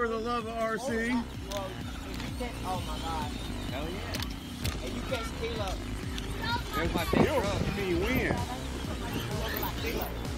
For the love of RC. Oh, well, if you catch, oh my God. Hell yeah. If you catch Kilo, There's my big Yo, truck. you mean win. like Kilo.